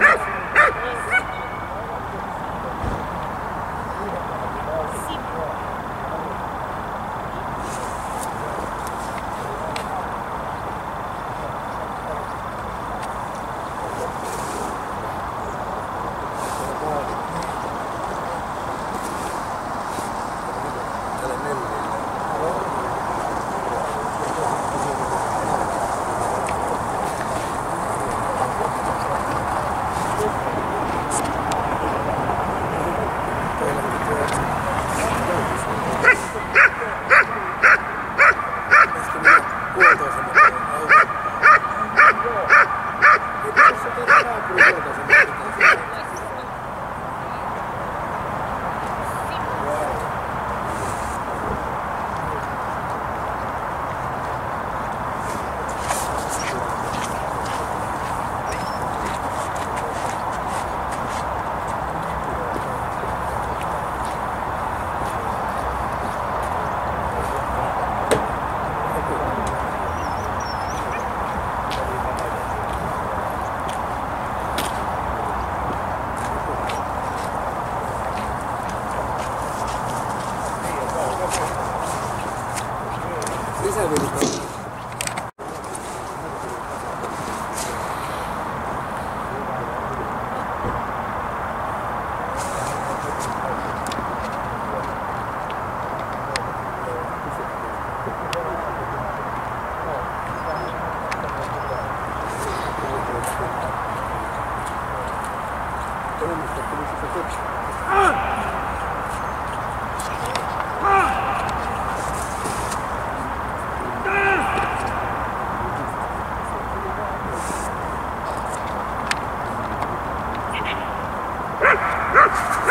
Yes! 調べると。Thanks.